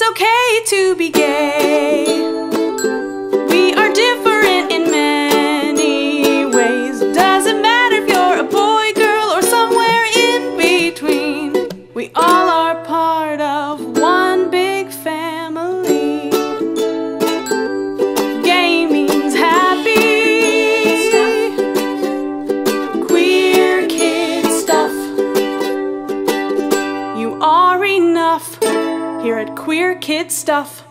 It's okay to be gay. We are different in many ways. Doesn't matter if you're a boy, girl, or somewhere in between. We all are part of one big family. Gay means happy. Queer kid stuff. You are enough here at Queer Kid Stuff.